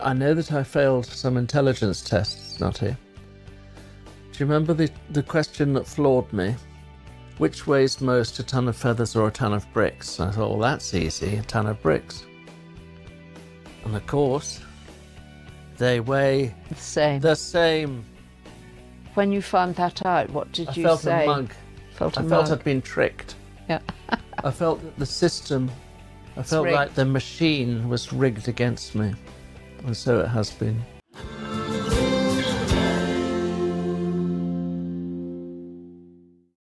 I know that I failed some intelligence tests, Notty. Do you remember the, the question that floored me? Which weighs most, a ton of feathers or a ton of bricks? I thought, well, that's easy, a ton of bricks. And of course, they weigh The same. the same. when you found that out, what did I you felt say? a mug. Felt a I felt mug. I'd been tricked. Yeah. I felt that the system, I felt rigged. like the machine was rigged against me. And so it has been.